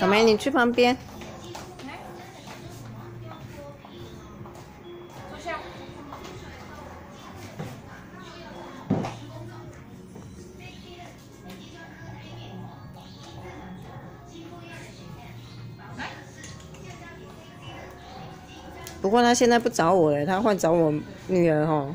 小梅，你去旁边。不过他现在不找我了，他换找我女儿哦。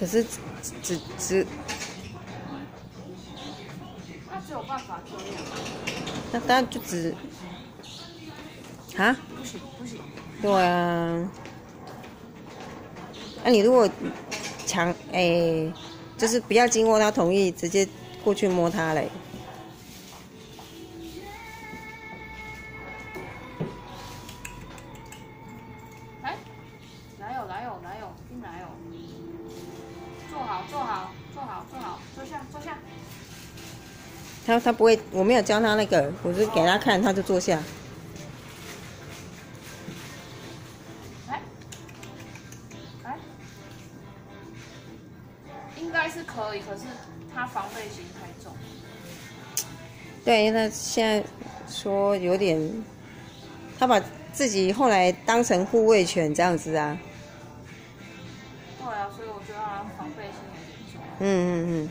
可是只只，那只有办法这样。那当然就只，啊？不行不行。对啊。那你如果强哎，就是不要经过他同意，直接过去摸他嘞。来，来哦来哦来哦，进来哦。坐好，坐好，坐好，坐好，坐下，坐下。他他不会，我没有教他那个，我是给他看，他就坐下。来，来，应该是可以，可是他防备心太重。对，因为他现在说有点，他把自己后来当成护卫犬这样子啊。对啊，所以我觉得他防备心有点重。嗯嗯嗯。